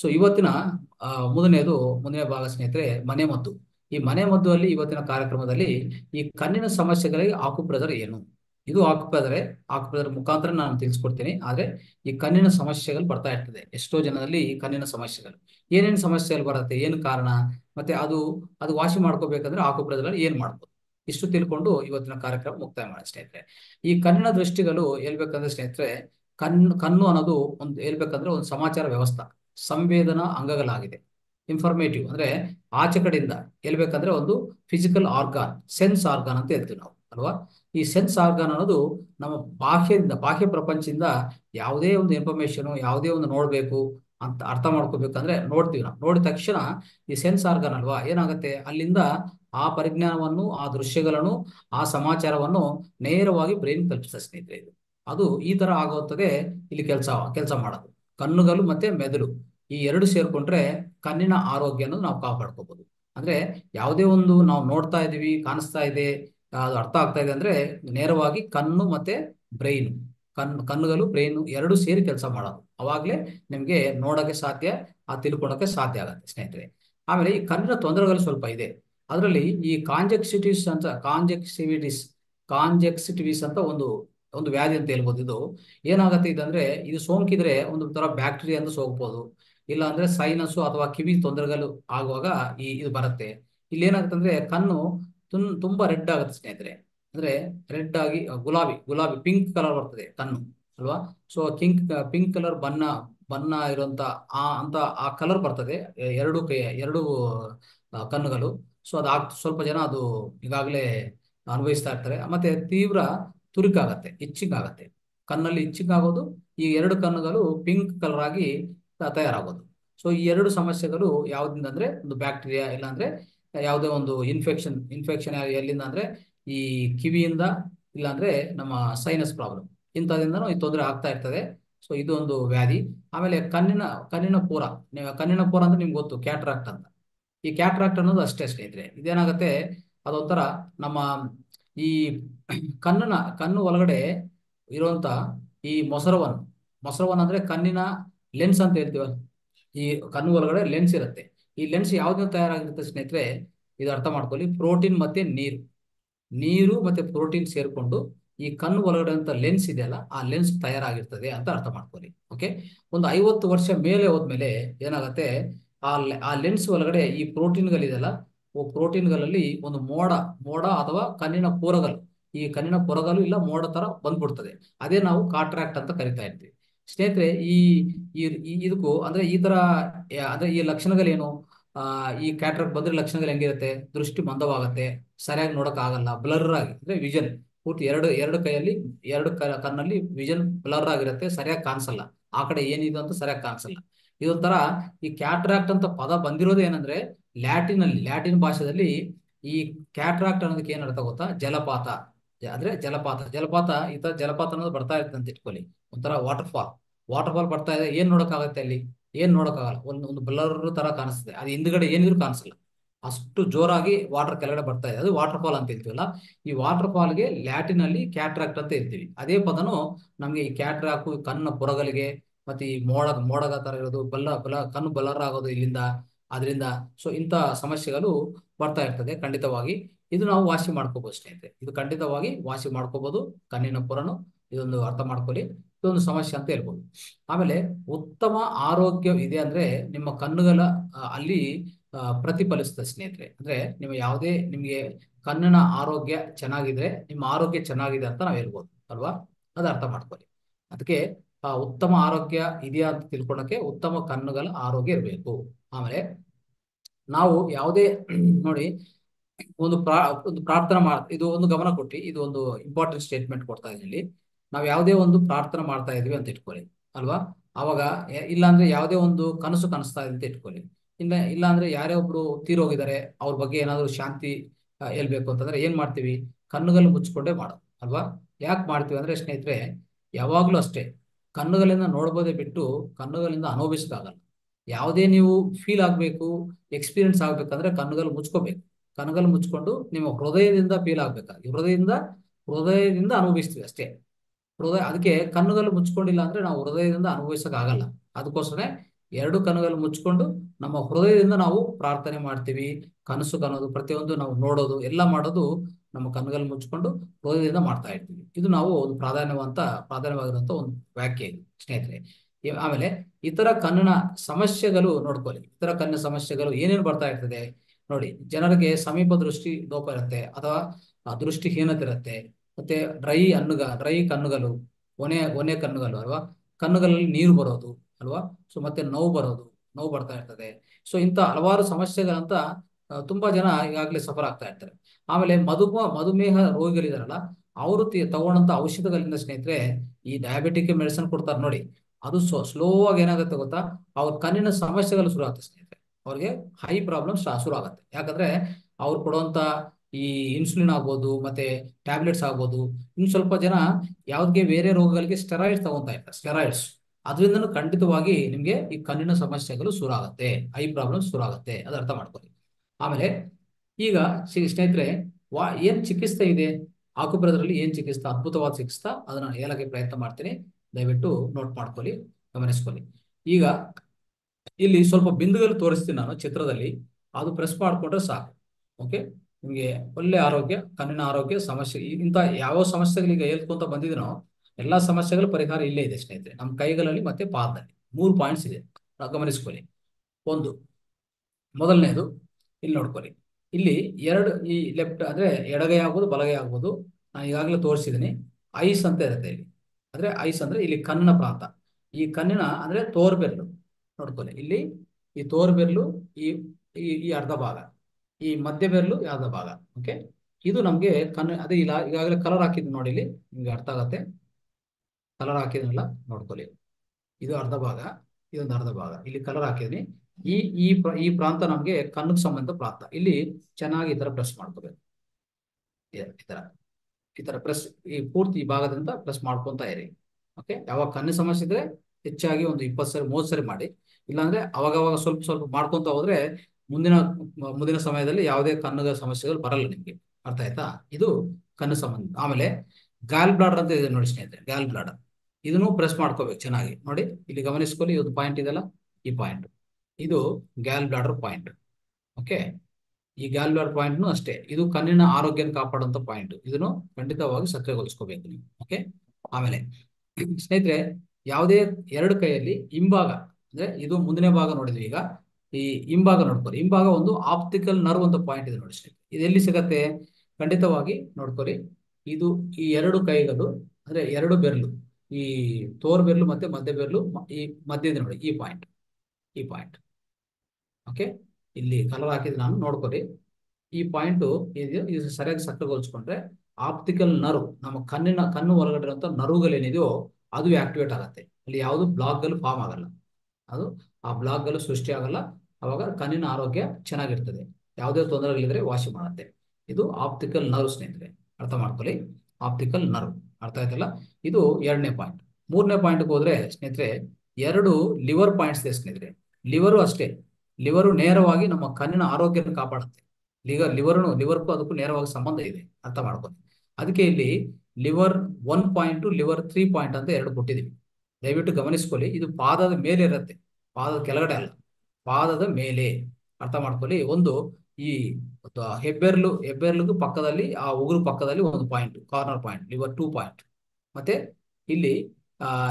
So ಇವತ್ತಿನ ಮೊದಲನೇದು ಮುಂದಿನ ಭಾಗ ಸ್ನೇಹಿತರೆ, ಮನೆ ಮದ್ದು. ಈ ಮನೆ ಮದ್ದು ಅಲ್ಲಿ ಇವತ್ತಿನ ಕಾರ್ಯಕ್ರಮದಲ್ಲಿ ಈ ಕಣ್ಣಿನ ಸಮಸ್ಯೆಗಳಿಗೆ ಆಕುಪ್ರೆಜರ್ ಏನು? ಇದು ಆಕುಪ್ರೆಜರೇ ಆಕುಪ್ರೆಜರ್ ಮುಖಾಂತರ ನಾನು ತಿಳಿಸ್ಕೊಡ್ತೀನಿ. ಆದ್ರೆ, ಈ ಕಣ್ಣಿನ ಸಮಸ್ಯೆಗಳು ಬರ್ತಾ ಇರ್ತದೆ. ಎಷ್ಟೋ ಜನದಲ್ಲಿ ಈ ಕಣ್ಣಿನ ಸಮಸ್ಯೆಗಳು. ಏನೇನು ಸಮಸ್ಯೆಗಳು ಬರುತ್ತೆ? ಏನು ಕಾರಣ? ಮತ್ತೆ ಅದು ಅದು ವಾಸಿ ಮಾಡ್ಕೋಬೇಕಂದ್ರೆ ಆಕುಪ್ರೆಜರ್ ಏನು ಮಾಡ್ಬೋದು? ಇಷ್ಟು ತಿಳ್ಕೊಂಡು ಇವತ್ತಿನ ಕಾರ್ಯಕ್ರಮ ಮುಕ್ತಾಯ ಮಾಡಿ ಸ್ನೇಹಿತರೆ. ಈ ಕಣ್ಣಿನ ದೃಷ್ಟಿಗಳು ಹೇಳ್ಬೇಕಂದ್ರೆ ಸ್ನೇಹಿತರೆ ಕಣ್ಣು ಕಣ್ಣು ಅನ್ನೋದು ಒಂದು, ಹೇಳ್ಬೇಕಂದ್ರೆ ಒಂದು ಸಮಾಚಾರ ವ್ಯವಸ್ಥೆ. ಸಂವೇದನಾ ಅಂಗಗಳಾಗಿದೆ. ಇನ್ಫಾರ್ಮೇಟಿವ್ ಅಂದ್ರೆ ಆಚೆ ಕಡೆಯಿಂದ ಹೇಳ್ಬೇಕಂದ್ರೆ ಒಂದು ಫಿಸಿಕಲ್ ಆರ್ಗಾನ್ ಸೆನ್ಸ್ ಆರ್ಗಾನ್ ಅಂತ ಹೇಳ್ತೀವಿ ನಾವು, ಅಲ್ವಾ? ಈ ಸೆನ್ಸ್ ಆರ್ಗಾನ್ ಅನ್ನೋದು ನಮ್ಮ ಬಾಹ್ಯದಿಂದ, ಬಾಹ್ಯ ಪ್ರಪಂಚದಿಂದ ಯಾವುದೇ ಒಂದು ಇನ್ಫಾರ್ಮೇಶನ್ ಯಾವುದೇ ಒಂದು ನೋಡ್ಬೇಕು ಅಂತ ಅರ್ಥ ಮಾಡ್ಕೋಬೇಕಂದ್ರೆ ನೋಡ್ತೀವಿ ನಾವು. ನೋಡಿದ ತಕ್ಷಣ ಈ ಸೆನ್ಸ್ ಆರ್ಗಾನ್ ಅಲ್ವಾ, ಏನಾಗುತ್ತೆ? ಅಲ್ಲಿಂದ ಆ ಪರಿಜ್ಞಾನವನ್ನು, ಆ ದೃಶ್ಯಗಳನ್ನು, ಆ ಸಮಾಚಾರವನ್ನು ನೇರವಾಗಿ ಬ್ರೈನ್ ತಲುಪಿಸ್ತದೆ ಸ್ನೇಹಿತರೆ ಇದು. ಅದು ಈ ತರ ಆಗುತ್ತದೆ ಇಲ್ಲಿ ಕೆಲಸ ಕೆಲಸ ಮಾಡೋದು. ಕಣ್ಣುಗಳು ಮತ್ತೆ ಮೆದುಳು. ಈ ಎರಡು ಸೇರ್ಕೊಂಡ್ರೆ ಕಣ್ಣಿನ ಆರೋಗ್ಯ ಅನ್ನೋದು ನಾವು ಕಾಪಾಡ್ಕೋಬಹುದು ಅಂದ್ರೆ ಯಾವುದೇ ಒಂದು ನಾವು ನೋಡ್ತಾ ಇದೀವಿ ಕಾಣಿಸ್ತಾ ಇದೆ, ಅದು ಅರ್ಥ ಆಗ್ತಾ ಇದೆ ಅಂದ್ರೆ ನೇರವಾಗಿ ಕಣ್ಣು ಮತ್ತೆ ಬ್ರೈನ್ ಕಣ್ಣು ಕಣ್ಣುಗಳು, ಬ್ರೈನ್ ಎರಡು ಸೇರಿ ಕೆಲಸ ಮಾಡೋದು. ಅವಾಗ್ಲೇ ನಿಮ್ಗೆ ನೋಡೋಕೆ ಸಾಧ್ಯ, ಆ ತಿಳ್ಕೊಳಕ್ಕೆ ಸಾಧ್ಯ ಆಗುತ್ತೆ ಸ್ನೇಹಿತರೆ. ಆಮೇಲೆ ಈ ಕಣ್ಣಿನ ತೊಂದರೆಗಳು ಸ್ವಲ್ಪ ಇದೆ. ಅದರಲ್ಲಿ ಈ ಕಾಂಜೆಕ್ಸಿಟಿಸ್ ಅಂತ, ಕಾಂಜೆಕ್ಸಿವಿಟಿಸ್, ಕಾಂಜೆಕ್ಸಿಟಿವಿಸ್ ಅಂತ ಒಂದು ಒಂದು ವ್ಯಾಧಿ ಅಂತ ಹೇಳ್ಬೋದು ಇದು. ಏನಾಗುತ್ತೆ ಇದಂದ್ರೆ ಇದು ಸೋಂಕಿದ್ರೆ ಒಂದು ತರ ಬ್ಯಾಕ್ಟೀರಿಯಾ ಅಂತ ಸೋಕ್ಬೋದು ಇಲ್ಲ ಅಂದ್ರೆ ಸೈನಸ್ ಅಥವಾ ಕಿವಿ ತೊಂದರೆಗಳು ಆಗುವಾಗ ಈ ಇದು ಬರುತ್ತೆ. ಇಲ್ಲಿ ಏನಾಗುತ್ತೆ ಅಂದ್ರೆ ಕಣ್ಣು ತುನ್, ತುಂಬಾ ರೆಡ್ ಆಗುತ್ತೆ ಸ್ನೇಹಿತರೆ. ಅಂದ್ರೆ ರೆಡ್ ಆಗಿ ಗುಲಾಬಿ ಗುಲಾಬಿ ಪಿಂಕ್ ಕಲರ್ ಬರ್ತದೆ ಕಣ್ಣು, ಅಲ್ವಾ? ಸೊ ಕಿಂಕ್ ಪಿಂಕ್ ಕಲರ್ ಬಣ್ಣ ಬಣ್ಣ ಇರುವಂತ ಆ, ಅಂತ ಆ ಕಲರ್ ಬರ್ತದೆ. ಎರಡು ಕೈ, ಎರಡು ಕಣ್ಣುಗಳು. ಸೊ ಅದು ಸ್ವಲ್ಪ ಜನ ಅದು ಈಗಾಗಲೇ ಅನುಭವಿಸ್ತಾ ಇರ್ತಾರೆ. ಮತ್ತೆ ತೀವ್ರ ತುರಿಕಾಗತ್ತೆ ಇಚ್ಚಿಂಗ್ ಆಗತ್ತೆ. ಕಣ್ಣಲ್ಲಿ ಇಚ್ಚಿಂಗ್ ಆಗೋದು. ಈ ಎರಡು ಕಣ್ಣುಗಳು ಪಿಂಕ್ ಕಲರ್ ಆಗಿ ತಯಾರಾಗೋದು. ಸೊ ಈ ಎರಡು ಸಮಸ್ಯೆಗಳು ಯಾವ್ದಿಂದ ಅಂದ್ರೆ ಒಂದು ಬ್ಯಾಕ್ಟೀರಿಯಾ ಇಲ್ಲ ಅಂದ್ರೆ ಯಾವುದೇ ಒಂದು ಇನ್ಫೆಕ್ಷನ್ ಇನ್ಫೆಕ್ಷನ್ ಎಲ್ಲಿಂದ ಅಂದ್ರೆ ಈ ಕಿವಿಯಿಂದ ಇಲ್ಲಾಂದ್ರೆ ನಮ್ಮ ಸೈನಸ್ ಪ್ರಾಬ್ಲಮ್ ಇಂಥದಿಂದನೂ ಈ ತೊಂದರೆ ಆಗ್ತಾ ಇರ್ತದೆ. ಸೊ ಇದು ಒಂದು ವ್ಯಾಧಿ. ಆಮೇಲೆ ಕಣ್ಣಿನ ಕಣ್ಣಿನ ಪೂರ. ಕಣ್ಣಿನ ಪೂರ ಅಂದ್ರೆ ನಿಮ್ಗೆ ಗೊತ್ತು ಕ್ಯಾಟ್ರಾಕ್ಟ್ ಅಂತ. ಈ ಕ್ಯಾಟ್ರಾಕ್ಟ್ ಅನ್ನೋದು ಅಷ್ಟೇ ಅಷ್ಟೇ ಇದ್ರೆ. ಇದೇನಾಗುತ್ತೆ, ಅದೊಂಥರ ನಮ್ಮ ಈ ಕಣ್ಣನ ಕಣ್ಣು ಒಳಗಡೆ ಇರುವಂತ ಈ ಮೊಸರವನ್ನು ಮೊಸರವನ್ನು ಅಂದ್ರೆ ಕಣ್ಣಿನ ಲೆನ್ಸ್ ಅಂತ ಹೇಳ್ತೀವಲ್ಲ? ಈ ಕಣ್ಣು ಒಳಗಡೆ ಲೆನ್ಸ್ ಇರುತ್ತೆ. ಈ ಲೆನ್ಸ್ ಯಾವ್ದು ತಯಾರಾಗಿರುತ್ತೆ ಸ್ನೇಹಿತರೆ? ಇದು ಅರ್ಥ ಮಾಡ್ಕೊಳ್ಳಿ. ಪ್ರೋಟೀನ್ ಮತ್ತೆ ನೀರು. ನೀರು ಮತ್ತೆ ಪ್ರೋಟೀನ್ ಸೇರ್ಕೊಂಡು ಈ ಕಣ್ಣು ಒಳಗಡೆ ಅಂತ ಲೆನ್ಸ್ ಇದೆಯಲ್ಲ, ಆ ಲೆನ್ಸ್ ತಯಾರಾಗಿರ್ತದೆ ಅಂತ ಅರ್ಥ ಮಾಡ್ಕೊಳ್ಳಿ. ಓಕೆ? ಒಂದು ಐವತ್ತು ವರ್ಷ ಮೇಲೆ ಹೋದ್ಮೇಲೆ ಏನಾಗುತ್ತೆ? ಆ ಆ ಲೆನ್ಸ್ ಒಳಗಡೆ ಈ ಪ್ರೋಟೀನ್ಗಳಿದೆಯಲ್ಲ ಪ್ರೋಟೀನ್ಗಳಲ್ಲಿ ಒಂದು ಮೋಡ ಮೋಡ ಅಥವಾ ಕಣ್ಣಿನ ಪೊರಗಳು ಈ ಕಣ್ಣಿನ ಪೊರಗಲು ಇಲ್ಲ ಮೋಡ ತರ ಬಂದ್ಬಿಡ್ತದೆ. ಅದೇ ನಾವು ಕಾಟ್ರಾಕ್ಟ್ ಅಂತ ಕರಿತಾ ಇರ್ತೀವಿ. ಸ್ನೇಹಿತರೆ, ಈ ಇದಕ್ಕೂ ಅಂದ್ರೆ ಈ ತರ ಅಂದ್ರೆ ಈ ಲಕ್ಷಣಗಳೇನು? ಆ, ಈ ಕ್ಯಾಟ್ರಾಕ್ಟ್ ಬಂದ್ರೆ ಲಕ್ಷಣಗಳು ಹೆಂಗಿರುತ್ತೆ? ದೃಷ್ಟಿ ಮಂದವಾಗತ್ತೆ, ಸರಿಯಾಗಿ ನೋಡಕ್ ಆಗಲ್ಲ ಬ್ಲರ್ ಆಗಿ, ಅಂದ್ರೆ ವಿಷನ್ ಪೂರ್ತಿ ಎರಡು ಎರಡು ಕೈಯಲ್ಲಿ, ಎರಡು ಕಣ್ಣಲ್ಲಿ ವಿಷನ್ ಬ್ಲರ್ ಆಗಿರುತ್ತೆ, ಸರಿಯಾಗಿ ಕಾಣಿಸಲ್ಲ. ಆ ಕಡೆ ಏನಿದೆ ಅಂತ ಸರಿಯಾಗಿ ಕಾಣಿಸಲ್ಲ. ಇದೊಂಥರ ಈ ಕ್ಯಾಟ್ರಾಕ್ಟ್ ಅಂತ ಪದ ಬಂದಿರೋದು ಏನಂದ್ರೆ ಲ್ಯಾಟಿನ್ ಅಲ್ಲಿ ಲ್ಯಾಟಿನ್ ಭಾಷೆಯಲ್ಲಿ ಈ ಕ್ಯಾಟ್ರಾಕ್ಟ್ ಅನ್ನೋದಕ್ಕೆ ಏನ್ ಅರ್ಥ ಗೊತ್ತಾ? ಜಲಪಾತ. ಅಂದ್ರೆ ಜಲಪಾತ ಜಲಪಾತ ಈ ತರ ಜಲಪಾತ ಅನ್ನೋದು ಬರ್ತಾ ಇರ್ತದೆ ಅಂತ ಇಟ್ಕೊಳ್ಳಿ. ಒಂಥರ ವಾಟರ್ ಫಾಲ್ ವಾಟರ್ ಫಾಲ್ ಬರ್ತಾ ಇದೆ, ಏನ್ ನೋಡಕ್ಕಾಗತ್ತೆ ಅಲ್ಲಿ? ಏನ್ ನೋಡಕ್ಕಾಗಲ್ಲ? ಒಂದು ಒಂದು ಬ್ಲರ್ ತರ ಕಾಣಿಸ್ತದೆ. ಅದು ಹಿಂದ್ಗಡೆ ಏನಿದ್ರು ಕಾಣಿಸಲ್ಲ. ಅಷ್ಟು ಜೋರಾಗಿ ವಾಟರ್ ಕೆಳಗಡೆ ಬರ್ತಾ ಇದೆ. ಅದು ವಾಟರ್ ಫಾಲ್ ಅಂತ ಹೇಳ್ತೀವಲ್ಲ? ಈ ವಾಟರ್ ಫಾಲ್ಗೆ ಲ್ಯಾಟಿನ್ ಅಲ್ಲಿ ಕ್ಯಾಟ್ರಾಕ್ಟ್ ಅಂತ ಇರ್ತೀವಿ ಅದೇ ಪದನು ನಮ್ಗೆ ಈ ಕ್ಯಾಟ್ರಾಕ್ ಕಣ್ಣ ಪೊರಗಲಿಗೆ, ಮತ್ತೆ ಈ ಮೋಡ, ಮೋಡಗ ತರ ಇರೋದು ಬಲ್ಲ ಬಲ, ಕಣ್ಣು ಬಲರ್ ಆಗೋದು ಇಲ್ಲಿಂದ, ಅದರಿಂದ. ಸೊ ಇಂಥ ಸಮಸ್ಯೆಗಳು ಬರ್ತಾ ಇರ್ತದೆ ಖಂಡಿತವಾಗಿ. ಇದು ನಾವು ವಾಸಿ ಮಾಡ್ಕೋಬಹುದು ಸ್ನೇಹಿತರೆ. ಇದು ಖಂಡಿತವಾಗಿ ವಾಸಿ ಮಾಡ್ಕೋಬಹುದು ಕಣ್ಣಿನ ಪುರನು ಇದೊಂದು ಅರ್ಥ ಮಾಡ್ಕೊಳ್ಳಿ. ಇದೊಂದು ಸಮಸ್ಯೆ ಅಂತ ಹೇಳ್ಬೋದು. ಆಮೇಲೆ ಉತ್ತಮ ಆರೋಗ್ಯ ಇದೆ ಅಂದ್ರೆ ನಿಮ್ಮ ಕಣ್ಣುಗಳ ಅಲ್ಲಿ ಪ್ರತಿಫಲಿಸ್ತದೆ ಸ್ನೇಹಿತರೆ. ಅಂದ್ರೆ ನಿಮ್ಮ ಯಾವುದೇ, ನಿಮಗೆ ಕಣ್ಣಿನ ಆರೋಗ್ಯ ಚೆನ್ನಾಗಿದ್ರೆ, ನಿಮ್ಮ ಆರೋಗ್ಯ ಚೆನ್ನಾಗಿದೆ ಅಂತ ನಾವು ಹೇಳ್ಬೋದು. ಅಲ್ವಾ? ಅದು ಅರ್ಥ ಮಾಡ್ಕೊಳ್ಳಿ. ಅದಕ್ಕೆ ಉತ್ತಮ ಆರೋಗ್ಯ ಇದೆಯಾ ಅಂತ ತಿಳ್ಕೊಳಕ್ಕೆ ಉತ್ತಮ ಕಣ್ಣುಗಳ ಆರೋಗ್ಯ ಇರಬೇಕು. ಆಮೇಲೆ ನಾವು ಯಾವುದೇ, ನೋಡಿ ಒಂದು ಪ್ರಾ, ಒಂದು ಪ್ರಾರ್ಥನೆ ಮಾಡ್ ಇದು ಒಂದು ಗಮನ ಕೊಟ್ಟು, ಇದು ಒಂದು ಇಂಪಾರ್ಟೆಂಟ್ ಸ್ಟೇಟ್ಮೆಂಟ್ ಕೊಡ್ತಾ ಇದ್ದೀನಿ. ನಾವು ಯಾವುದೇ ಒಂದು ಪ್ರಾರ್ಥನೆ ಮಾಡ್ತಾ ಇದೀವಿ ಅಂತ ಇಟ್ಕೊಳ್ಳಿ, ಅಲ್ವಾ? ಅವಾಗ ಇಲ್ಲಾಂದ್ರೆ ಇಲ್ಲ ಯಾವುದೇ ಒಂದು ಕನಸು ಕಾಣಿಸ್ತಾ ಇದೆ ಅಂತ ಇಟ್ಕೊಳ್ಳಿ. ಇಲ್ಲ ಇಲ್ಲ ಅಂದ್ರೆ ಯಾರೇ ಒಬ್ರು ತೀರೋಗಿದ್ದಾರೆ, ಅವ್ರ ಬಗ್ಗೆ ಏನಾದ್ರು ಶಾಂತಿ ಹೇಳ್ಬೇಕು ಅಂತಂದ್ರೆ ಏನ್ ಮಾಡ್ತೀವಿ? ಕಣ್ಣುಗಳು ಮುಚ್ಕೊಂಡೇ ಮಾಡೋದು, ಅಲ್ವಾ? ಯಾಕೆ ಮಾಡ್ತೀವಿ ಅಂದ್ರೆ ಸ್ನೇಹಿತರೆ, ಯಾವಾಗ್ಲೂ ಅಷ್ಟೇ, ಕಣ್ಣುಗಳಿಂದ ನೋಡ್ಬೋದೇ ಬಿಟ್ಟು ಕಣ್ಣುಗಳಿಂದ ಅನುಭವಿಸಕ್ಕಾಗಲ್ಲ ಯಾವುದೇ ನೀವು ಫೀಲ್ ಆಗ್ಬೇಕು ಎಕ್ಸ್ಪೀರಿಯನ್ಸ್ ಆಗ್ಬೇಕಂದ್ರೆ ಕಣ್ಣುಗಳು ಮುಚ್ಕೋಬೇಕು. ಕಣ್ಣುಗಳು ಮುಚ್ಕೊಂಡು ನಿಮ್ಮ ಹೃದಯದಿಂದ ಫೀಲ್ ಆಗ್ಬೇಕಾಗಿ. ಹೃದಯದಿಂದ ಹೃದಯದಿಂದ ಅನುಭವಿಸ್ತೀವಿ ಅಷ್ಟೇ. ಹೃದಯ, ಅದಕ್ಕೆ ಕಣ್ಣುಗಳು ಮುಚ್ಕೊಂಡಿಲ್ಲ ಅಂದ್ರೆ ನಾವು ಹೃದಯದಿಂದ ಅನುಭವಿಸಕ್ ಆಗಲ್ಲ ಅದಕ್ಕೋಸ್ಕರ ಎರಡು ಕಣ್ಣುಗಳು ಮುಚ್ಕೊಂಡು ನಮ್ಮ ಹೃದಯದಿಂದ ನಾವು ಪ್ರಾರ್ಥನೆ ಮಾಡ್ತೀವಿ. ಕನಸು ಕಾಣೋದು, ಪ್ರತಿಯೊಂದು ನಾವು ನೋಡೋದು, ಎಲ್ಲ ಮಾಡೋದು ನಮ್ಮ ಕಣ್ಣುಗಲ್ಲು ಮುಚ್ಕೊಂಡು ಹೃದಯದಿಂದ ಮಾಡ್ತಾ ಇರ್ತೀವಿ. ಇದು ನಾವು ಒಂದು ಪ್ರಾಧಾನ್ಯವಂತ, ಪ್ರಾಧಾನ್ಯವಾಗಿರುವಂತ ಒಂದು ವ್ಯಾಖ್ಯೆ ಇದು, ಸ್ನೇಹಿತರೆ. ಆಮೇಲೆ ಇತರ ಕಣ್ಣಿನ ಸಮಸ್ಯೆಗಳು ನೋಡ್ಕೊಳ್ಳಿ. ಇತರ ಕಣ್ಣಿನ ಸಮಸ್ಯೆಗಳು ಏನೇನು ಬರ್ತಾ ಇರ್ತದೆ? ನೋಡಿ, ಜನರಿಗೆ ಸಮೀಪ ದೃಷ್ಟಿ ಲೋಪ ಇರುತ್ತೆ ಅಥವಾ ದೃಷ್ಟಿಹೀನತೆ ಇರುತ್ತೆ. ಮತ್ತೆ ಡ್ರೈ ಅನ್ನುಗ ಡ್ರೈ ಕಣ್ಣುಗಳು ಒನೆ ಒನೆ ಕಣ್ಣುಗಳು ಅಲ್ವಾ? ಕಣ್ಣುಗಳಲ್ಲಿ ನೀರು ಬರೋದು ಅಲ್ವಾ? ಸೊ ಮತ್ತೆ ನೋವು ಬರೋದು, ನೋವು ಬರ್ತಾ ಇರ್ತದೆ. ಸೊ ಇಂಥ ಹಲವಾರು ಸಮಸ್ಯೆಗಳಂತ ತುಂಬಾ ಜನ ಈಗಾಗಲೇ ಸಫರ್ ಆಗ್ತಾ ಇರ್ತಾರೆ. ಆಮೇಲೆ ಮಧುಮ, ಮಧುಮೇಹ ರೋಗಿಗಳಿದಾರಲ್ಲ, ಅವರು ತಗೊಂಡಂತ ಔಷಧಗಳಿಂದ ಸ್ನೇಹಿತರೆ, ಈ ಡಯಾಬಿಟಿಕ್ ಮೆಡಿಸಿನ್ ಕೊಡ್ತಾರೆ ನೋಡಿ. ಅದು ಸ್ಲೋ ಆಗಿ ಏನಾಗುತ್ತೆ ಗೊತ್ತಾ? ಅವ್ರ ಕಣ್ಣಿನ ಸಮಸ್ಯೆಗಳು ಶುರು ಆಗ್ತದೆ ಸ್ನೇಹಿತರೆ. ಅವ್ರಿಗೆ ಹೈ ಪ್ರಾಬ್ಲಮ್ ಶುರು ಆಗುತ್ತೆ. ಯಾಕಂದ್ರೆ ಅವ್ರು ಕೊಡುವಂತ ಈ ಇನ್ಸುಲಿನ್ ಆಗ್ಬೋದು, ಮತ್ತೆ ಟ್ಯಾಬ್ಲೆಟ್ಸ್ ಆಗ್ಬೋದು, ಇನ್ನು ಸ್ವಲ್ಪ ಜನ ಯಾವ್ದಿಗೆ ಬೇರೆ ರೋಗಗಳಿಗೆ ಸ್ಟೆರಾಯ್ಡ್ಸ್ ತಗೊಂತಾ ಇರ್ತಾರೆ ಸ್ಟೆರಾಯ್ಡ್ಸ್ ಅದರಿಂದನೂ ಖಂಡಿತವಾಗಿ ನಿಮ್ಗೆ ಈ ಕಣ್ಣಿನ ಸಮಸ್ಯೆಗಳು ಶುರು ಆಗುತ್ತೆ ಐ ಪ್ರಾಬ್ಲಮ್ ಶುರು ಆಗುತ್ತೆ ಅದು ಅರ್ಥ ಮಾಡ್ಕೊಳ್ಳಿ. ಆಮೇಲೆ ಈಗ ಸ್ನೇಹಿತರೆ, ವಾ, ಏನ್ ಚಿಕಿತ್ಸೆ ಇದೆ? ಆಕುಪ್ರದರಲ್ಲಿ ಏನ್ ಚಿಕಿತ್ಸೆ? ಅದ್ಭುತವಾದ ಚಿಕಿತ್ಸೆ. ಅದನ್ನ ಹೇಳಕ್ಕೆ ಪ್ರಯತ್ನ ಮಾಡ್ತೀನಿ. ದಯವಿಟ್ಟು ನೋಟ್ ಮಾಡ್ಕೊಳ್ಳಿ, ಗಮನಿಸ್ಕೊಳ್ಳಿ. ಈಗ ಇಲ್ಲಿ ಸ್ವಲ್ಪ ಬಿಂದುಗಳು ತೋರಿಸ್ತೀನಿ ನಾನು ಚಿತ್ರದಲ್ಲಿ. ಅದು ಪ್ರೆಸ್ ಮಾಡಿಕೊಂಡ್ರೆ ಸಾಕು. ಓಕೆ ನಿಮಗೆ ಒಳ್ಳೆ ಆರೋಗ್ಯ, ಕಣ್ಣಿನ ಆರೋಗ್ಯ, ಸಮಸ್ಯೆ ಇಂಥ ಯಾವ ಸಮಸ್ಯೆಗಳಿಗೆ ಹೇಳ್ಕೊಂತ ಬಂದಿದ್ದೀನೋ ಎಲ್ಲಾ ಸಮಸ್ಯೆಗಳ ಪರಿಹಾರ ಇಲ್ಲೇ ಇದೆ ಸ್ನೇಹಿತರೆ. ನಮ್ಮ ಕೈಗಳಲ್ಲಿ ಮತ್ತೆ ಪಾದದಲ್ಲಿ ಮೂರು ಪಾಯಿಂಟ್ಸ್ ಇದೆ. ಗಮನಿಸ್ಕೊಳ್ಳಿ. ಒಂದು, ಮೊದಲನೇದು, ಇಲ್ಲಿ ನೋಡ್ಕೊಳ್ಳಿ. ಇಲ್ಲಿ ಎರಡು ಈ ಲೆಫ್ಟ್ ಅಂದ್ರೆ ಎಡಗೈ ಆಗ್ಬೋದು, ಬಲಗೈ ಆಗ್ಬೋದು. ನಾನು ಈಗಾಗಲೇ ತೋರಿಸಿದ್ದೀನಿ ಐಸ್ ಅಂತ ಇರುತ್ತೆ ಇಲ್ಲಿ. ಅಂದ್ರೆ ಐಸ್ ಅಂದ್ರೆ ಇಲ್ಲಿ ಕಣ್ಣಿನ ಪ್ರಾಂತ. ಈ ಕಣ್ಣಿನ ಅಂದ್ರೆ ತೋರ್ಬೆರಳು. ನೋಡ್ಕೊಳ್ಳಿ. ಇಲ್ಲಿ ಈ ತೋರ್ಬೆರಳು ಈ ಈ ಈ ಅರ್ಧ ಭಾಗ, ಈ ಮಧ್ಯ ಬೆರಳು ಅರ್ಧ ಭಾಗ ಓಕೆ ಇದು ನಮ್ಗೆ ಕಣ್ಣು ಅದೇ ಇಲ್ಲ ಈಗಾಗಲೇ ಕಲರ್ ಹಾಕಿದ್ ನೋಡಿ ಇಲ್ಲಿ, ನಿಮ್ಗೆ ಅರ್ಥ ಆಗತ್ತೆ. ಕಲರ್ ಹಾಕಿದ್ನಲ್ಲ, ನೋಡ್ಕೊಳ್ಳಿ. ಇದು ಅರ್ಧ ಭಾಗ, ಇದೊಂದು ಅರ್ಧ ಭಾಗ, ಇಲ್ಲಿ ಕಲರ್ ಹಾಕಿದೀನಿ ಈ ಈ ಈ ಪ್ರಾಂತ ನಮ್ಗೆ ಕಣ್ಣಿಗೆ ಸಂಬಂಧ ಪ್ರಾಂತ. ಇಲ್ಲಿ ಚೆನ್ನಾಗಿ ಈ ತರ ಪ್ರೆಸ್ ಮಾಡ್ಕೋಬೇಕು. ಈ ತರ ಈ ತರ ಪ್ರೆಸ್ ಈ ಪೂರ್ತಿ ಈ ಭಾಗದಿಂದ ಪ್ರೆಸ್ ಮಾಡ್ಕೊಂತ ಇರಿ ಓಕೆ ಯಾವಾಗ ಕಣ್ಣು ಸಮಸ್ಯೆ ಇದ್ರೆ ಹೆಚ್ಚಾಗಿ ಒಂದು ಇಪ್ಪತ್ತು ಸರಿ, ಮೂವತ್ತು ಸರಿ ಮಾಡಿ. ಇಲ್ಲಾಂದ್ರೆ ಅವಾಗವಾಗ ಸ್ವಲ್ಪ ಸ್ವಲ್ಪ ಮಾಡ್ಕೊಂತ ಹೋದ್ರೆ ಮುಂದಿನ ಮುಂದಿನ ಸಮಯದಲ್ಲಿ ಯಾವುದೇ ಕಣ್ಣುಗಳ ಸಮಸ್ಯೆಗಳು ಬರಲ್ಲ ನಿಮ್ಗೆ. ಅರ್ಥ ಆಯ್ತಾ? ಇದು ಕಣ್ಣು ಸಂಬಂಧ. ಆಮೇಲೆ ಗಾಲ್ ಬ್ಲಾಡರ್ ಅಂತ ಇದೆ ನೋಡಿ ಸ್ನೇಹಿತರೆ ಗಾಲ್ ಬ್ಲಾಡರ್ ಇದನ್ನು ಪ್ರೆಸ್ ಮಾಡ್ಕೋಬೇಕು ಚೆನ್ನಾಗಿ. ನೋಡಿ, ಇಲ್ಲಿ ಗಮನಿಸ್ಕೊಳ್ಳಿ, ಇದು ಪಾಯಿಂಟ್ ಇದೆಲ್ಲ ಈ ಪಾಯಿಂಟ್ ಇದು ಗ್ಯಾಲ್ ಬ್ಲಾಡರ್ ಪಾಯಿಂಟ್ ಓಕೆ ಈ ಗ್ಯಾಲ್ ಬ್ಲಾಡರ್ ಪಾಯಿಂಟ್ ಅಷ್ಟೇ. ಇದು ಕಣ್ಣಿನ ಆರೋಗ್ಯನ ಕಾಪಾಡುವಂತ ಪಾಯಿಂಟ್ ಇದನ್ನು ಖಂಡಿತವಾಗಿ ಸಕ್ರಿಯಗೊಳಿಸ್ಕೋಬೇಕು ನೀವು. ಓಕೆ ಆಮೇಲೆ, ಸ್ನೇಹಿತರೆ, ಯಾವುದೇ ಎರಡು ಕೈಯಲ್ಲಿ ಹಿಂಭಾಗ ಅಂದ್ರೆ ಇದು ಮುಂದಿನ ಭಾಗ ನೋಡಿದ್ವಿ ಈಗ. ಈ ಹಿಂಭಾಗ ನೋಡ್ಕೊರಿ. ಹಿಂಭಾಗ ಒಂದು ಆಪ್ಟಿಕಲ್ ನರ್ವ್ ಅಂತ ಪಾಯಿಂಟ್ ಇದೆ ನೋಡಿ ಇದು ಎಲ್ಲಿ ಸಿಗತ್ತೆ? ಖಂಡಿತವಾಗಿ ನೋಡ್ಕೊರಿ. ಇದು ಈ ಎರಡು ಕೈಗಳು, ಅಂದ್ರೆ ಎರಡು ಬೆರಳು, ಈ ತೋರ್ ಬೆರಳು ಮತ್ತೆ ಮಧ್ಯ ಬೆರಳು ಈ ಮಧ್ಯದ ನೋಡಿ ಈ ಪಾಯಿಂಟ್ ಈ ಪಾಯಿಂಟ್ ಓಕೆ ಇಲ್ಲಿ ಕಲರ್ ಹಾಕಿದ್ರೆ ನಾನು ನೋಡ್ಕೊಳ್ಳಿ ಈ ಪಾಯಿಂಟ್ ಇದು ಇದು ಸರಿಯಾಗಿ ಸಕ್ರಗೊಳಿಸ್ಕೊಂಡ್ರೆ ಆಪ್ಟಿಕಲ್ ನರ್ವ್ ನಮ್ಮ ಕಣ್ಣಿನ, ಕಣ್ಣು ಹೊರಗಡೆ ಇರುವಂತ ಅದು ಆಕ್ಟಿವೇಟ್ ಆಗುತ್ತೆ. ಅಲ್ಲಿ ಯಾವುದು ಬ್ಲಾಕ್ಗಳು ಫಾರ್ಮ್ ಆಗಲ್ಲ. ಅದು ಆ ಬ್ಲಾಕ್ಗಳು ಸೃಷ್ಟಿ ಆಗಲ್ಲ. ಅವಾಗ ಕಣ್ಣಿನ ಆರೋಗ್ಯ ಚೆನ್ನಾಗಿರ್ತದೆ. ಯಾವುದೇ ತೊಂದರೆಗಳಿದ್ರೆ ವಾಸಿ ಮಾಡುತ್ತೆ. ಇದು ಆಪ್ಟಿಕಲ್ ನರ್ವ್ ಸ್ನೇಹಿತರೆ, ಅರ್ಥ ಮಾಡ್ಕೊಳ್ಳಿ. ಆಪ್ಟಿಕಲ್ ನರ್ವ್, ಅರ್ಥ ಆಯ್ತಲ್ಲ? ಇದು ಎರಡನೇ ಪಾಯಿಂಟ್. ಮೂರನೇ ಪಾಯಿಂಟ್ಗೆ ಹೋದ್ರೆ ಸ್ನೇಹಿತರೆ, ಎರಡು ಲಿವರ್ ಪಾಯಿಂಟ್ಸ್ ಇದೆ ಸ್ನೇಹಿತರೆ. ಲಿವರು ಅಷ್ಟೇ. ಲಿವರು ನೇರವಾಗಿ ನಮ್ಮ ಕಣ್ಣಿನ ಆರೋಗ್ಯನ ಕಾಪಾಡುತ್ತೆ. ಲಿವರ್ ಲಿವರ್ನು, ಲಿವರ್ಗೂ ಅದಕ್ಕೂ ನೇರವಾಗಿ ಸಂಬಂಧ ಇದೆ. ಅರ್ಥ ಮಾಡ್ಕೊಳ್ಳಿ. ಅದಕ್ಕೆ ಇಲ್ಲಿ liver one point, liver three point ಅಂತ ಎರಡು ಕೊಟ್ಟಿದ್ದೀವಿ. ದಯವಿಟ್ಟು ಗಮನಿಸ್ಕೊಳ್ಳಿ, ಇದು ಪಾದದ ಮೇಲೆ ಇರುತ್ತೆ, ಪಾದದ ಕೆಳಗಡೆ ಅಲ್ಲ, ಪಾದದ ಮೇಲೆ, ಅರ್ಥ ಮಾಡ್ಕೊಳ್ಳಿ. ಒಂದು ಈ ಹೆಬ್ಬೆರ್ಲು ಹೆಬ್ಬೆರಳಿಗೂ ಪಕ್ಕದಲ್ಲಿ, ಆ ಉಗುರು ಪಕ್ಕದಲ್ಲಿ ಒಂದು point corner point liver two point ಮತ್ತೆ ಇಲ್ಲಿ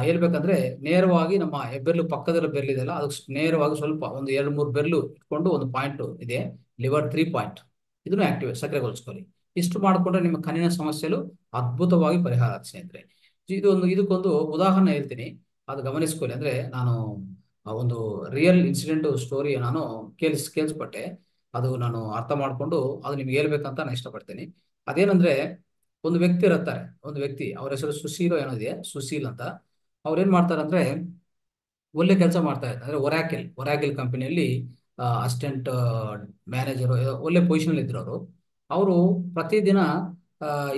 ಹೇಳ್ಬೇಕಂದ್ರೆ ನೇರವಾಗಿ ನಮ್ಮ ಹೆಬ್ಬೆರ್ಲು ಪಕ್ಕದಲ್ಲಿ ಬೆರಳಿದೆಯಲ್ಲ ಅದಕ್ಕೆ ನೇರವಾಗಿ ಸ್ವಲ್ಪ ಒಂದು ಎರಡು ಮೂರು ಬೆರಳು ಇಟ್ಕೊಂಡು ಒಂದು ಪಾಯಿಂಟ್ ಇದೆ, ಲಿವರ್ ತ್ರೀ ಪಾಯಿಂಟ್ ಇದನ್ನು ಆಕ್ಟಿವೇಟ್ ಸಕ್ರಿಯಗೊಳಿಸ್ಕೊಳ್ಳಿ. ಇಷ್ಟು ಮಾಡಿಕೊಂಡ್ರೆ ನಿಮ್ಮ ಕಣ್ಣಿನ ಸಮಸ್ಯೆಲು ಅದ್ಭುತವಾಗಿ ಪರಿಹಾರ ಸ್ನೇಹಿತರೆ. ಇದು ಒಂದು, ಇದಕ್ಕೊಂದು ಉದಾಹರಣೆ ಹೇಳ್ತೀನಿ. ಅದು ಗಮನಿಸ್ಕೊಳ್ಳಿ ಅಂದ್ರೆ ನಾನು ಒಂದು ರಿಯಲ್ ಇನ್ಸಿಡೆಂಟ್ ಸ್ಟೋರಿ ನಾನು ಕೇಳಿಸ್, ಕೇಳಿಸ್ಪಟ್ಟೆ. ಅದು ನಾನು ಅರ್ಥ ಮಾಡಿಕೊಂಡು ಅದು ನಿಮ್ಗೆ ಹೇಳ್ಬೇಕಂತ ನಾನು ಇಷ್ಟಪಡ್ತೀನಿ. ಅದೇನಂದ್ರೆ, ಒಂದು ವ್ಯಕ್ತಿ ಇರುತ್ತಾರೆ. ಒಂದು ವ್ಯಕ್ತಿ, ಅವ್ರ ಹೆಸರು ಸುಶೀಲ್ ಏನೋದಿದೆ ಸುಶೀಲ್ ಅಂತ. ಅವ್ರು ಏನ್ ಮಾಡ್ತಾರೆ ಅಂದ್ರೆ, ಒಳ್ಳೆ ಕೆಲಸ ಮಾಡ್ತಾ ಇದ್ದಾರೆ ಅಂದ್ರೆ ಒರಾಕೆಲ್ ಒರಾಕೆಲ್ ಕಂಪನಿಯಲ್ಲಿ ಅಸಿಸ್ಟೆಂಟ್ ಮ್ಯಾನೇಜರ್ ಒಳ್ಳೆ ಪೊಸಿಷನ್ ಇದ್ರು ಅವರು. ಅವರು ಪ್ರತಿದಿನ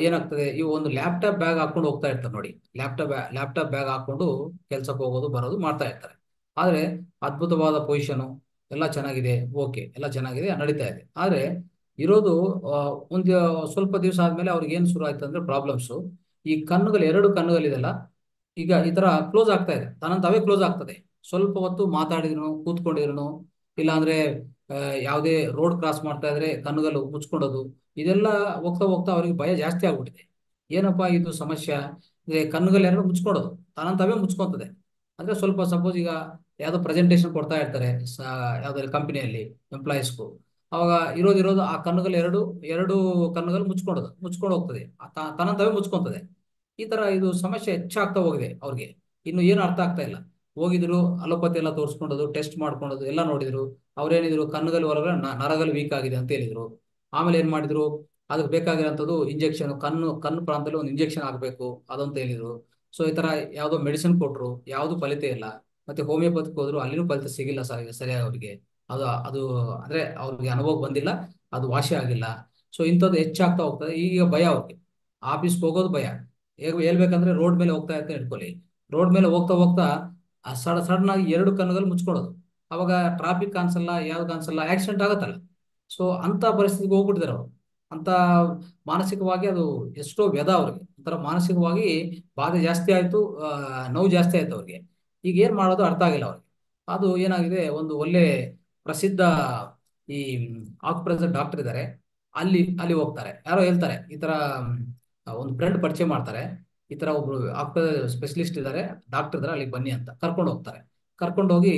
ಏನಾಗ್ತದೆ? ಈ ಒಂದು ಲ್ಯಾಪ್ಟಾಪ್ ಬ್ಯಾಗ್ ಹಾಕೊಂಡು ಹೋಗ್ತಾ ಇರ್ತಾರೆ ನೋಡಿ. ಲ್ಯಾಪ್ಟಾಪ್ ಲ್ಯಾಪ್ಟಾಪ್ ಬ್ಯಾಗ್ ಹಾಕೊಂಡು ಕೆಲ್ಸಕ್ಕೆ ಹೋಗೋದು, ಬರೋದು ಮಾಡ್ತಾ ಇರ್ತಾರೆ. ಆದ್ರೆ ಅದ್ಭುತವಾದ ಪೊಸಿಷನ್ ಎಲ್ಲ ಚೆನ್ನಾಗಿದೆ ಓಕೆ ಎಲ್ಲ ಚೆನ್ನಾಗಿದೆ, ನಡೀತಾ ಇದೆ. ಆದ್ರೆ ಇರೋದು ಒಂದು, ಸ್ವಲ್ಪ ದಿವಸ ಆದ್ಮೇಲೆ ಅವ್ರಿಗೆ ಏನು ಶುರು ಆಯ್ತು ಅಂದ್ರೆ ಪ್ರಾಬ್ಲಮ್ಸ್ ಈ ಕಣ್ಣುಗಳು, ಎರಡು ಕಣ್ಣುಗಳಿದೆಲ್ಲ, ಈಗ ಈ ತರ ಕ್ಲೋಸ್ ಆಗ್ತಾ ಇದೆ. ತನ್ನಂತ ಅವೇ ಕ್ಲೋಸ್ ಆಗ್ತದೆ. ಸ್ವಲ್ಪ ಹೊತ್ತು ಮಾತಾಡಿದ್ರು ಕೂತ್ಕೊಂಡಿದ್ರು ಇಲ್ಲಾಂದ್ರೆ ಯಾವುದೇ ರೋಡ್ ಕ್ರಾಸ್ ಮಾಡ್ತಾ ಇದ್ರೆ ಕಣ್ಣುಗಲ್ಲು ಮುಚ್ಕೊಳ್ಳೋದು ಇದೆಲ್ಲ ಹೋಗ್ತಾ ಹೋಗ್ತಾ ಅವ್ರಿಗೆ ಭಯ ಜಾಸ್ತಿ ಆಗ್ಬಿಟ್ಟಿದೆ. ಏನಪ್ಪಾ ಇದು ಸಮಸ್ಯೆ? ಅಂದ್ರೆ ಕಣ್ಣುಗಲ್ಲು ಎರಡು ಮುಚ್ಕೊಳ್ಳೋದು ತಾನಂತಾವೇ ಮುಚ್ಕೊಂತದೆ. ಅಂದ್ರೆ ಸ್ವಲ್ಪ ಸಪೋಸ್ ಈಗ ಯಾವ್ದೋ ಪ್ರೆಸೆಂಟೇಶನ್ ಕೊಡ್ತಾ ಇರ್ತಾರೆ ಯಾವ್ದಾದ್ರು ಕಂಪನಿಯಲ್ಲಿ ಎಂಪ್ಲಾಯೀಸ್ಗೂ ಅವಾಗ ಇರೋದಿರೋದು ಆ ಕಣ್ಣುಗಳು ಎರಡು ಎರಡು ಕಣ್ಣುಗಳು ಮುಚ್ಕೊಂಡೋದು, ಮುಚ್ಕೊಂಡು ಹೋಗ್ತದೆ. ತನ್ನಂತಾವೇ ಮುಚ್ಕೊಂತದೆ. ಈ ತರ ಇದು ಸಮಸ್ಯೆ ಹೆಚ್ಚಾಗ್ತಾ ಹೋಗಿದೆ ಅವ್ರಿಗೆ. ಇನ್ನು ಏನು ಅರ್ಥ ಆಗ್ತಾ ಇಲ್ಲ. ಹೋಗಿದ್ರು, ಅಲೋಪತಿ ಎಲ್ಲ ತೋರಿಸ್ಕೊಂಡದು ಟೆಸ್ಟ್ ಮಾಡ್ಕೊಂಡದು ಎಲ್ಲ ನೋಡಿದ್ರು. ಅವ್ರೇನಿದ್ರು ಕಣ್ಣುಗಲ್ ಹೊರಗಡೆ ನರಗಲ್ಲಿ ವೀಕ್ ಆಗಿದೆ ಅಂತ ಹೇಳಿದ್ರು. ಆಮೇಲೆ ಏನ್ ಮಾಡಿದ್ರು? ಅದಕ್ಕೆ ಬೇಕಾಗಿರೋಂಥದ್ದು ಇಂಜೆಕ್ಷನ್ ಕಣ್ಣು ಕಣ್ಣು ಪ್ರಾಂತದಲ್ಲಿ ಒಂದು ಇಂಜೆಕ್ಷನ್ ಆಗಬೇಕು ಅದಂತ ಹೇಳಿದ್ರು. ಸೊ ಈ ತರ ಯಾವ್ದೋ ಮೆಡಿಸಿನ್ ಕೊಟ್ರು, ಯಾವ್ದು ಫಲಿತ ಇಲ್ಲ. ಮತ್ತೆ ಹೋಮಿಯೋಪತಿಗೆ ಹೋದ್ರು, ಅಲ್ಲಿನೂ ಫಲಿತ ಸಿಗಿಲ್ಲ ಸರ್, ಸರಿಯಾಗಿ ಅವ್ರಿಗೆ. ಅದು ಅದು ಅಂದ್ರೆ ಅವ್ರಿಗೆ ಅನುಭವ ಬಂದಿಲ್ಲ, ಅದು ವಾಸಿ ಆಗಿಲ್ಲ. ಸೊ ಇಂಥದ್ದು ಹೆಚ್ಚಾಗ್ತಾ ಹೋಗ್ತದೆ. ಈಗ ಭಯ ಅವ್ರಿಗೆ. ಆಫೀಸ್ಗೆ ಹೋಗೋದು ಭಯ. ಹೇಳ್ಬೇಕಂದ್ರೆ, ರೋಡ್ ಮೇಲೆ ಹೋಗ್ತಾ ಇರ್ತಾರೆ ಇಟ್ಕೊಳ್ಳಿ ರೋಡ್ ಮೇಲೆ ಹೋಗ್ತಾ ಹೋಗ್ತಾ ಸಡ ಸಡನ್ ಆಗಿ ಎರಡು ಕಣ್ಣುಗಳು ಮುಚ್ಕೊಳ್ಳೋದು. ಅವಾಗ ಟ್ರಾಫಿಕ್ ಕಾಣಿಸಲ್ಲ ಯಾವ್ದು ಕಾಣಿಸಲ್ಲ ಆಕ್ಸಿಡೆಂಟ್ ಆಗುತ್ತಲ್ಲ. ಸೊ ಅಂತ ಪರಿಸ್ಥಿತಿಗೆ ಹೋಗ್ಬಿಟ್ಟಿದ್ದಾರೆ ಅವರು. ಅಂತ ಮಾನಸಿಕವಾಗಿ ಅದು ಎಷ್ಟೋ ವ್ಯದ ಅವ್ರಿಗೆ. ಒಂಥರ ಮಾನಸಿಕವಾಗಿ ಬಾಧೆ ಜಾಸ್ತಿ ಆಯ್ತು ಆ, ನೋವು ಜಾಸ್ತಿ ಆಯ್ತು ಅವ್ರಿಗೆ. ಈಗ ಏನು ಮಾಡೋದು ಅರ್ಥ ಆಗಿಲ್ಲ ಅವ್ರಿಗೆ. ಅದು ಏನಾಗಿದೆ ಒಂದು ಒಳ್ಳೆ ಪ್ರಸಿದ್ಧ ಈ ಆಕ್ಯುಪ್ರೆಸರ್ ಡಾಕ್ಟರ್ ಇದ್ದಾರೆ. ಅಲ್ಲಿ ಅಲ್ಲಿ ಹೋಗ್ತಾರೆ. ಯಾರೋ ಹೇಳ್ತಾರೆ ಈ ತರ ಒಂದು ಫ್ರೆಂಡ್ ಪರಿಚಯ ಮಾಡ್ತಾರೆ. ಈ ತರ ಒಬ್ರು ಆಪ್ತ ಸ್ಪೆಷಲಿಸ್ಟ್ ಇದ್ದಾರೆ ಡಾಕ್ಟರ್ ಇದಾರೆ, ಅಲ್ಲಿಗೆ ಬನ್ನಿ ಅಂತ ಕರ್ಕೊಂಡು ಹೋಗ್ತಾರೆ. ಕರ್ಕೊಂಡು ಹೋಗಿ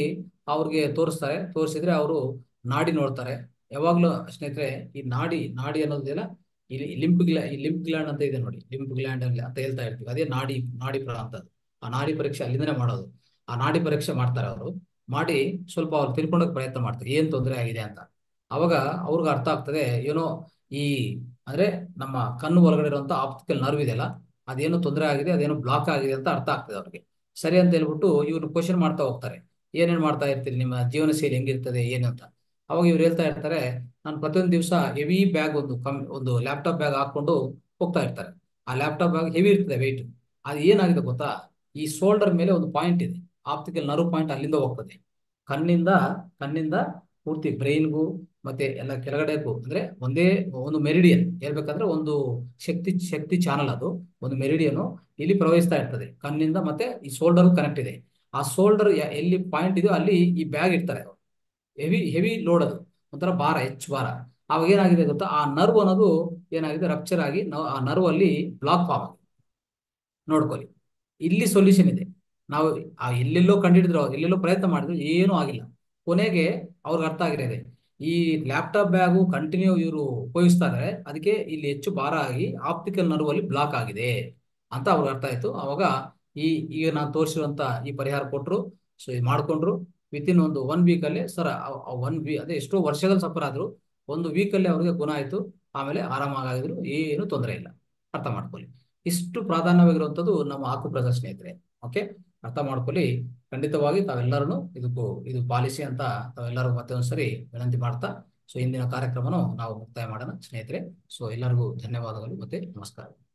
ಅವ್ರಿಗೆ ತೋರಿಸ್ತಾರೆ. ತೋರಿಸಿದ್ರೆ ಅವರು ನಾಡಿ ನೋಡ್ತಾರೆ. ಯಾವಾಗ್ಲೂ ಸ್ನೇಹಿತರೆ, ಈ ನಾಡಿ ನಾಡಿ ಅನ್ನೋದಿಲ್ಲ ಇಲ್ಲಿ ಲಿಂಪ್ ಗ್ಲಾ, ಈ ಲಿಂಪ್ ಗ್ಲ್ಯಾಂಡ್ ಅಂತ ಇದೆ ನೋಡಿ. ಲಿಂಪ್ ಗ್ಲ್ಯಾಂಡ್ ಅಲ್ಲಿ ಅಂತ ಹೇಳ್ತಾ ಇರ್ತೀವಿ. ಅದೇ ನಾಡಿ ನಾಡಿ ಪ್ರಾಂತ ಆ ನಾಡಿ ಪರೀಕ್ಷೆ ಅಲ್ಲಿಂದನೇ ಮಾಡೋದು. ಆ ನಾಡಿ ಪರೀಕ್ಷೆ ಮಾಡ್ತಾರೆ ಅವರು. ಮಾಡಿ ಸ್ವಲ್ಪ ಅವ್ರು ತಿಳ್ಕೊಳಕ್ ಪ್ರಯತ್ನ ಮಾಡ್ತಾರೆ. ಏನ್ ತೊಂದರೆ ಆಗಿದೆ ಅಂತ. ಅವಾಗ ಅವ್ರಿಗೆ ಅರ್ಥ ಆಗ್ತದೆ, ಏನೋ ಈ, ಅಂದ್ರೆ ನಮ್ಮ ಕಣ್ಣು ಒಳಗಡೆ ಇರುವಂತ ಆಪ್ತಿಕಲ್ ನರ್ವ್ ಇದೆಯಲ್ಲ ಅದೇನೋ ತೊಂದರೆ ಆಗಿದೆ, ಅದೇನೋ ಬ್ಲಾಕ್ ಆಗಿದೆ ಅಂತ ಅರ್ಥ ಆಗ್ತದೆ ಅವ್ರಿಗೆ. ಸರಿ ಅಂತ ಹೇಳ್ಬಿಟ್ಟು ಇವ್ರು ಕ್ವಶನ್ ಮಾಡ್ತಾ ಹೋಗ್ತಾರೆ. ಏನೇನ್ ಮಾಡ್ತಾ ಇರ್ತೀರಿ? ನಿಮ್ಮ ಜೀವನ ಶೈಲಿ ಹೆಂಗಿರ್ತದೆ, ಏನು ಅಂತ. ಅವಾಗ ಇವ್ರು ಹೇಳ್ತಾ ಇರ್ತಾರೆ, ನಾನು ಪ್ರತಿಯೊಂದು ದಿವಸ ಹೆವಿ ಬ್ಯಾಗ್ ಒಂದು ಕಮ್ ಒಂದು ಲ್ಯಾಪ್ಟಾಪ್ ಬ್ಯಾಗ್ ಹಾಕೊಂಡು ಹೋಗ್ತಾ ಇರ್ತಾರೆ. ಆ ಲ್ಯಾಪ್ಟಾಪ್ ಬ್ಯಾಗ್ ಹೆವಿ ಇರ್ತದೆ ವೆಯ್ಟ್ ಅದು ಏನಾಗಿದೆ ಗೊತ್ತಾ? ಈ ಶೋಲ್ಡರ್ ಮೇಲೆ ಒಂದು ಪಾಯಿಂಟ್ ಇದೆ. ಆಪ್ಟಿಕಲ್ ನರ್ವ್ ಪಾಯಿಂಟ್ ಅಲ್ಲಿಂದ ಹೋಗ್ತದೆ. ಕಣ್ಣಿಂದ ಕಣ್ಣಿಂದ ಪೂರ್ತಿ ಬ್ರೈನ್ಗೂ ಮತ್ತೆ ಎಲ್ಲ ಕೆಳಗಡೆಗೂ ಅಂದ್ರೆ ಒಂದೇ ಒಂದು ಮೆರಿಡಿಯನ್, ಹೇಳ್ಬೇಕಂದ್ರೆ ಒಂದು ಶಕ್ತಿ ಶಕ್ತಿ ಚಾನಲ್ ಅದು. ಒಂದು ಮೆರಿಡಿಯನ್ ಇಲ್ಲಿ ಪ್ರವಹಿಸ್ತಾ ಇರ್ತದೆ. ಕಣ್ಣಿಂದ ಮತ್ತೆ ಈ ಶೋಲ್ಡರ್ ಕನೆಕ್ಟ್ ಇದೆ. ಆ ಶೋಲ್ಡರ್ ಎಲ್ಲಿ ಪಾಯಿಂಟ್ ಇದೆಯೋ ಅಲ್ಲಿ ಈ ಬ್ಯಾಗ್ ಇರ್ತಾರೆ ಹೆವಿ ಹೆವಿ ಲೋಡ್ ಅದು. ಒಂಥರ ಭಾರ ಹೆಚ್ಚು ಭಾರ. ಅವಾಗ ಏನಾಗಿದೆ ಗೊತ್ತಾ? ಆ ನರ್ವ್ ಅನ್ನೋದು ಏನಾಗಿದೆ? ರಪ್ಚರ್ ಆಗಿ ನಾವು ಆ ನರ್ವ್ ಅಲ್ಲಿ ಬ್ಲಾಕ್ ಫಾರ್ಮ್ ಆಗಿದೆ ನೋಡ್ಕೊಳ್ಳಿ. ಇಲ್ಲಿ ಸೊಲ್ಯೂಷನ್ ಇದೆ. ನಾವು ಆ ಎಲ್ಲೆಲ್ಲೋ ಕಂಡಿಡಿದ್ರು, ಎಲ್ಲೆಲ್ಲೋ ಪ್ರಯತ್ನ ಮಾಡಿದ್ರು ಏನೂ ಆಗಿಲ್ಲ. ಕೊನೆಗೆ ಅವ್ರಿಗೆ ಅರ್ಥ ಆಗಿರೋದೆ ಈ ಲ್ಯಾಪ್ಟಾಪ್ ಬ್ಯಾಗು ಕಂಟಿನ್ಯೂ ಇವರು ಉಪಯೋಗಿಸ್ತಾ ಇದಾರೆ. ಅದಕ್ಕೆ ಇಲ್ಲಿ ಹೆಚ್ಚು ಭಾರ ಆಗಿ ಆಪ್ಟಿಕಲ್ ನರ್ವಲ್ಲಿ ಬ್ಲಾಕ್ ಆಗಿದೆ ಅಂತ ಅವ್ರಿಗೆ ಅರ್ಥ ಆಯ್ತು. ಅವಾಗ ಈ, ಈಗ ನಾನು ತೋರಿಸಿರುವಂತ ಈ ಪರಿಹಾರ ಕೊಟ್ರು. ಸೊ ಇದು ಮಾಡ್ಕೊಂಡ್ರು. ವಿತಿನ್ ಒಂದು ಒನ್ ವೀಕ್ ಅಲ್ಲಿ ಸರ್ ಒನ್ ವೀ ಅದೇ ಎಷ್ಟೋ ವರ್ಷದಲ್ಲಿ ಸಫರ್ ಆದ್ರು, ಒಂದು ವೀಕ್ ಅಲ್ಲಿ ಅವ್ರಿಗೆ ಗುಣ ಆಯ್ತು. ಆಮೇಲೆ ಆರಾಮಾಗಿದ್ರು ಏನು ತೊಂದರೆ ಇಲ್ಲ. ಅರ್ಥ ಮಾಡ್ಕೊಳ್ಳಿ. ಇಷ್ಟು ಪ್ರಾಧಾನ್ಯವಾಗಿರುವಂತದ್ದು ನಮ್ಮ ಆಕುಪ್ರಸ ಸ್ನೇಹಿತರೆ. ಓಕೆ ಅರ್ಥ ಮಾಡ್ಕೊಳ್ಳಿ. ಖಂಡಿತವಾಗಿ ತಾವೆಲ್ಲರೂ ಇದಕ್ಕೂ, ಇದು ಪಾಲಿಸಿ ಅಂತ ತಾವೆಲ್ಲರೂ ಮತ್ತೆ ಒಂದ್ಸರಿ ವಿನಂತಿ ಮಾಡ್ತಾ, ಸೊ ಇಂದಿನ ಕಾರ್ಯಕ್ರಮನು ನಾವು ಮುಕ್ತಾಯ ಮಾಡೋಣ. ಸ್ನೇಹಿತರೆ, ಸೊ ಎಲ್ಲರಿಗೂ ಧನ್ಯವಾದಗಳು ಮತ್ತೆ ನಮಸ್ಕಾರ.